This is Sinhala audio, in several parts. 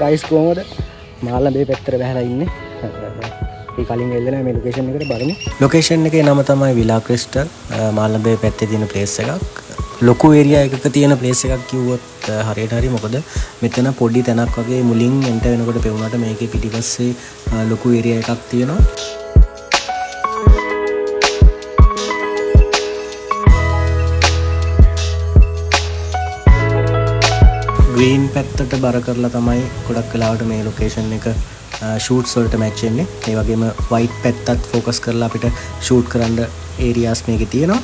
ගයිස් කෝමද මාල්ලබේ පැත්තර බැහලා ඉන්න. කලින් එල්ලන මේ ලොකේෂන් එකට බලමු. ලොකේෂන් එක නම තමයි විලා ක්‍රිස්ට මාල්ලබේ පැත්තේ තියෙන පලේස් එකක්. ලොකු ඒරිය එකක තියෙන පලේස් එකක් කිව්වොත් හරියට හරි මොකද? මෙතන පොඩි තැනක් වගේ මුලින් එන්ට වෙනකොට පෙවුණට මේක පිටිපස්සේ ලොකු ඒරිය එකක් තියෙනවා. ග්‍රීන් පැත්තට බර කරලා තමයි ගොඩක් කලාවට මේ ලොකේෂන් එක ෂූට් සොල්ට මැච්චෙන්නේ ඒ වගේම වයිට් පැත්තත් ෆෝකස් කරලා අපිට ෂූට් කරන්න ඒරියස් මේක තියෙනවා.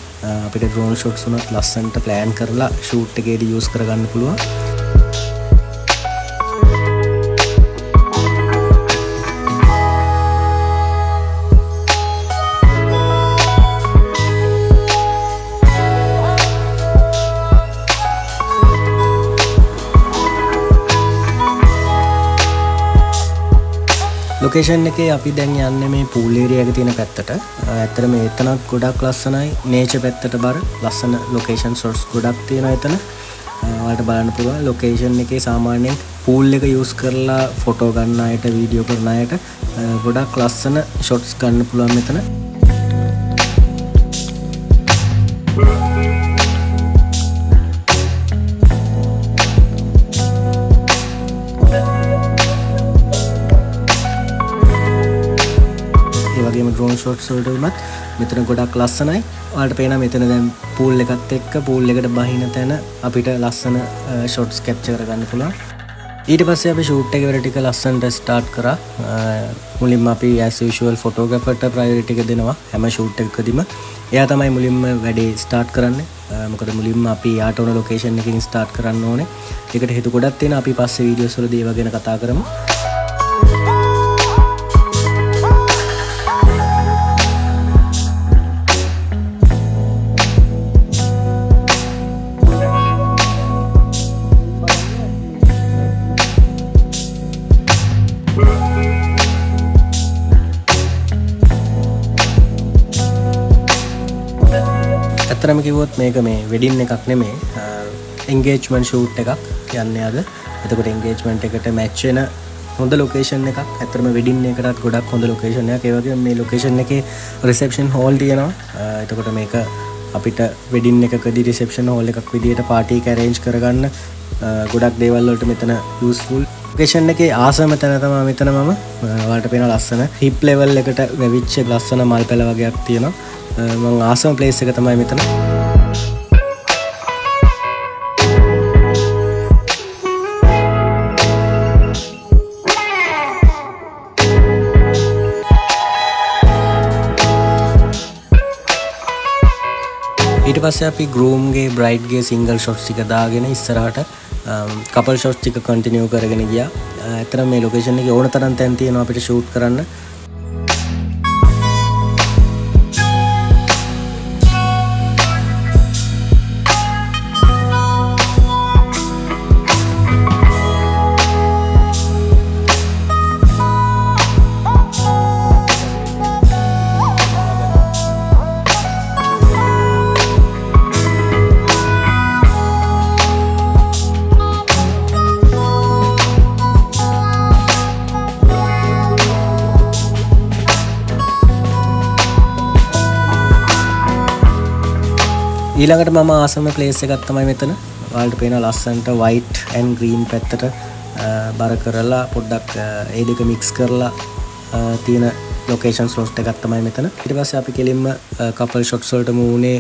අපිට ඩ්‍රෝන් ෂොට් සුනත් ලස්සන්ට ප්ලෑන් කරලා ෂූට් එකේදී යස් කරගන්න පුළුවන්. ලොකේෂන් එකේ අපි දැන් යන්න මේ පූල්ේරියක තියෙන පැත්තට. ඇත්තර මේ එතනත් ගොඩක් ලස්සනයි. නේච පැත්තට බර ලස්සන ලොකේෂන් සොට්ස් ගොඩක් තියෙන එතන. වට බලන්න පුළුව ලොකේෂන් එකේ සාමාන්‍යයෙන් පූල් එක යස් කරලා ෆොටෝ ගන්න අයට වීඩියෝ කරන අයට ගොඩක් ලස්සන ෂොට්ස් ගන්න පුළුවන් මෙතන. වගේම ඩ්‍රෝන් ෂොට්ස් වලට වුණත් මෙතන ගොඩක් ලස්සනයි. ඔයාලට පේනවා මෙතන දැන් පූල් එකත් එක්ක පූල් එකට බහින තැන අපිට ලස්සන ෂොට්ස් කැප්චර් කරගන්න පුළුවන්. ඊට පස්සේ අපි ෂූට් එක වෙර ටික ලස්සනට ස්ටාර්ට් කරා. මුලින්ම අපි as usual ෆොටෝග්‍රැෆර්ට ප්‍රයොරිටි එක දෙනවා හැම ෂූට් එකකදීම. එයා තමයි මුලින්ම වැඩේ ස්ටාර්ට් කරන්නේ. මොකද මුලින්ම අපි යාට ඕන ලොකේෂන් එකකින් ස්ටාර්ට් කරන්න ඕනේ. ඒකට හේතු ගොඩක් තියෙනවා. අපි පස්සේ වීඩියෝස් වලදී ඒවා ගැන කතා කරමු. ඇත්තරම කිවොත් මේක මේ වෙඩින් එකක් නෙමේ. එන්ගේජ්මන් ෂූට් එකක් යන්න අද. එතකොට එන්ගේජ්මන්ට් එකට මැච්චෙන හොඳ ලොකේෂන් එකක්. ඇතරම වෙඩින් එකටත් ගොඩක් හොඳ ලොකේෂණයක් ඒවගේ මේ ලොකේෂන් එක රිසප්ෂන් හෝල් තියෙනවා. එතකොට මේක අපිට වෙඩින් එකකදී රිසප්ෂන් හෝල් එකක් විදිට පාටි කැරේන්ජ් කරගන්න ගොඩක් දේවල්ලට මෙතන යස්ෆුල් පේෂන් එක ආසම තැනතම මෙතන මම වාට පෙන ලස්සන හිප් ලෙවල් එකට වැවිච්ච ලස්සන මල් පැළ වගේයක් තියෙනවා. මං ආසම ප්ලේස් එක තමයි මෙතන. ඊට පස්ස අපි ගරූම්ගේ බ්‍රයිඩ්ගේ සිංගල් ෂොට් ටික දාගෙන ඉස්සරහට um, කපල් ෂොට් ටික කටිනියෝ කරගෙන ගිය. ඇතර මේ ලොකේෂන් එක ඕන තරන් තැන් තියෙනවා අපිට ෂූට් කරන්න. ඊළඟට මම ආසම ප්ලේස් එකත් තමයි මෙතන. වල්ට පේන ලස්සන්ට වයිට් ඇන් ග්‍රීන් පැත්තට බර කරලා පොඩ්ඩක් ඒ දෙක මික්ස් කරලා තියෙන ලොකේෂන් ස්ලෝස්ට එකත් තමයි මෙතන. ඉට පස්ස අපි කෙලින්ම කපල් ෂොට්සල්ට මූනේ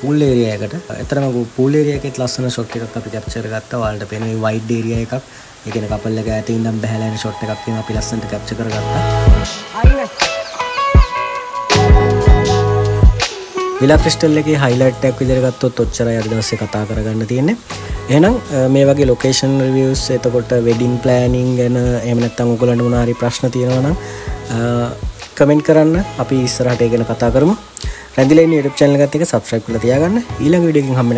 පූල්ේරියකට එතරම පූලේරියකෙත් ලස්සන ෂොට් එකක් අපි කැප්චර ගත්ත වල්ට පෙන වයිඩ් ඒරිය එකක්. එකන කපල්ල ඇති ඉදම් බැහලන ෂොට් එකක් අපි ලස්සට කැප්ච කරගත්තා. විලා ක්‍රිස්ටල් එකේ හයිලයිට්ටයක් විදිරගත්තොත් ඔච්චර අද දස්සේ කතා කරගන්න තියෙන්නේ. එහෙනම් මේ වගේ ලොකේෂන් රිවියස් එතකොට වෙඩින් ප්ලෑනිං ගැන එමනත්තම් උගලන්න මුණනාරි ප්‍රශ්න තියෙනවනම් කමෙන්ට් කරන්න. අපි ඉස්සරහට ගැන කතා කරමු. රැදිලේ YouTube චැනල් එකත් එක සබස්ක්‍රයිබ් කරලා තියාගන්න. ඊළඟ වීඩියෝ එකකින් හම්බ